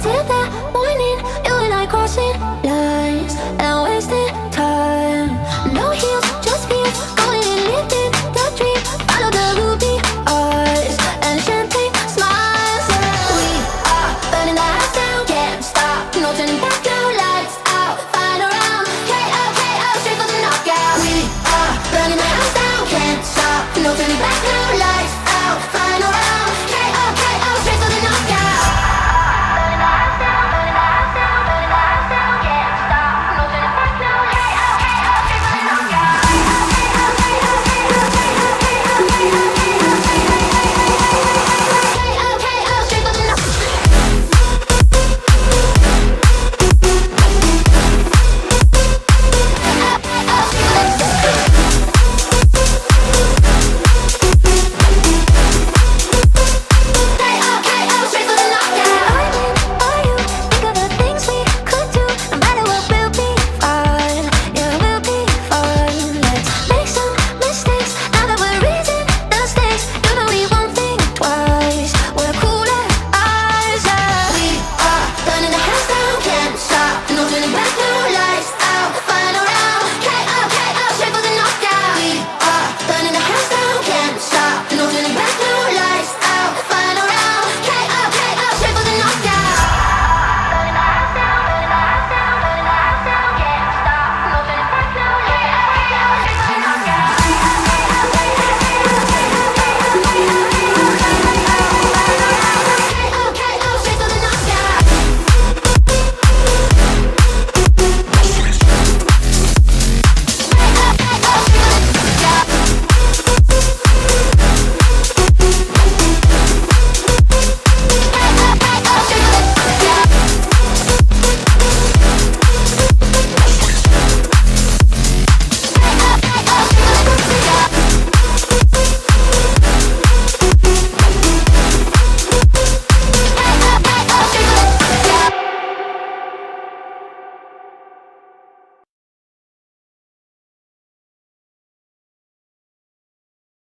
絶対